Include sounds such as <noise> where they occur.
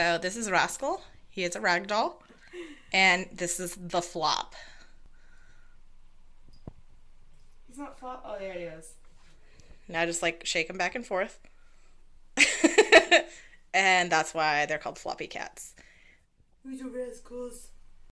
So this is Rascal. He is a ragdoll. And this is the flop. He's not flop. Oh, there he is. Now just like shake him back and forth. <laughs> and that's why they're called floppy cats. Who's your rascals?